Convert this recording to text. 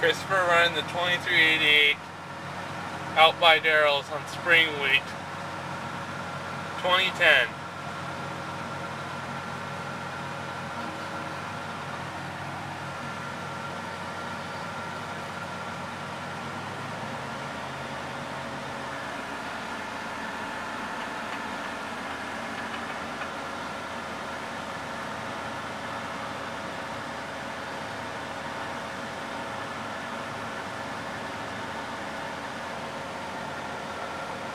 Christopher running the 2388 out by Daryl's on spring wheat 2010.